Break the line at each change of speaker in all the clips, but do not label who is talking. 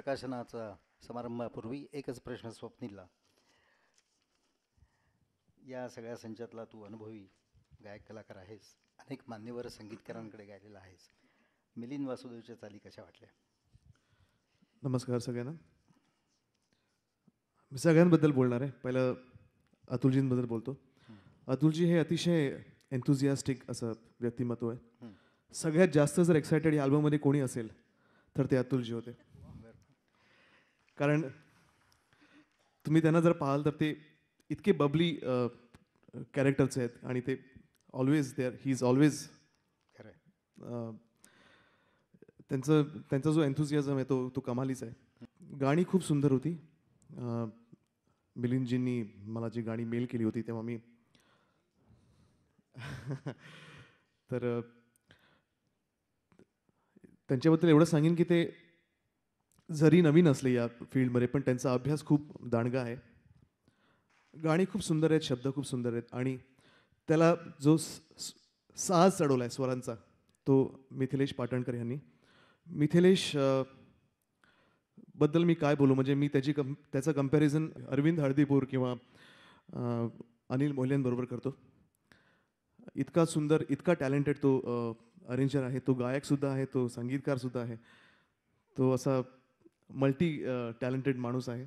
प्रकाशनाचा समारंभापूर्वी एकच प्रश्न स्वप्नीलला. या सगळ्या संचातला तू अनुभवी गायक कलाकार आहेस. अनेक मान्यवर संगीतकारांकडे गायलेला आहेस. मिलिंद वासुदेवच्या चाली कशा वाटल्या?
नमस्कार सगळ्यांना. मी सगळ्यांबद्दल बोलणार आहे. पहिलं अतुलजींबद्दल बोलतो. अतुलजी हे अतिशय एन्थुझियास्टिक असं व्यक्तिमत्व आहे. सगळ्यात जास्त जर एक्सायटेड या अल्बममध्ये कोणी असेल तर ते अतुलजी होते. कारण तुम्ही त्यांना जर पाहाल तर ते इतके बबली कॅरेक्टरचे आहेत आणि ते always there he is always. त्यांचं त्यांचा जो एन्थुझियाझम आहे तो तो कमालीचा आहे. गाणी खूप सुंदर होती. मिलिंदजींनी मला जी गाणी मेल केली होती तेव्हा मी तर त्यांच्याबद्दल एवढं सांगेन की ते जरी नवीन असले या फील्डमध्ये पण त्यांचा अभ्यास खूप दांडगा आहे. गाणी खूप सुंदर आहेत शब्द खूप सुंदर आहेत आणि त्याला जो साज चढवला आहे स्वरांचा तो मिथिलेश पाटणकर यांनी. मिथिलेशबद्दल मी काय बोलू? म्हणजे मी त्याची कम त्याचं कंपॅरिझन अरविंद हळदीपूर किंवा अनिल मोल्यांबरोबर करतो. इतका सुंदर इतका टॅलेंटेड तो अरेंजर आहे. तो गायकसुद्धा आहे तो संगीतकारसुद्धा आहे. तो असा मल्टी टॅलेंटेड माणूस आहे.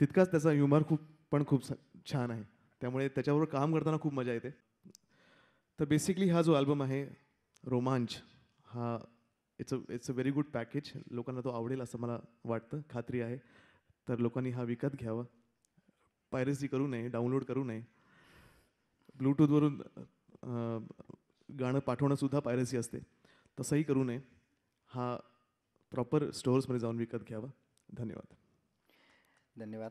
तितकाच त्याचा ह्युमर खूप पण खूप स- छान आहे. त्यामुळे त्याच्याबरोबर काम करताना खूप मजा येते. तर बेसिकली हा जो अल्बम आहे रोमांच हा it's a it's a very good package लोकांना तो आवडेल असं मला वाटतं खात्री आहे. तर लोकांनी हा विकत घ्यावा. पायरसी करू नये डाउनलोड करू नये. ब्लूटूथवरून गाणं पाठवणंसुद्धा पायरसी असते. तसंही करू नये. हा प्रॉपर स्टोअर्समध्ये जाऊन विकत घ्यावा. धन्यवाद.
धन्यवाद.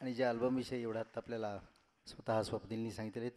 आणि ज्या अल्बमविषयी एवढ्यात आपल्याला स्वतः स्वप्नीलनी सांगितले